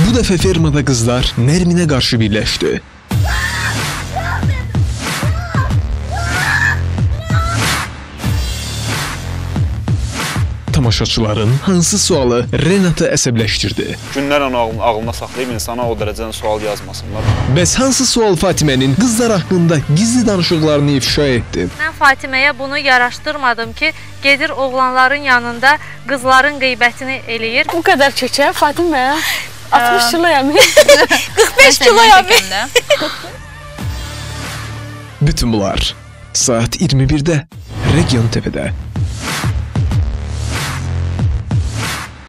Bu dəfə fermada qızlar Nərminə qarşı birləşdi. Tamaşaçıların hansı sualı Renatı əsəbləşdirdi? Günlərlə ağlına, ağlına saxlayıb insana o dərəcədən sual yazmasınlar. Bəs hansı sual Fatimənin qızlar haqqında gizli danışıqlarını ifşa etdi? Mən Fatiməyə bunu yaraşdırmadım ki, gedir oğlanların yanında qızların qeybətini eləyir. Bu qədər kökə Fatimə 60 ee, kilo yemiş. 45 kilo yemiş. Bütün bunlar saat 21'de Region TV'de.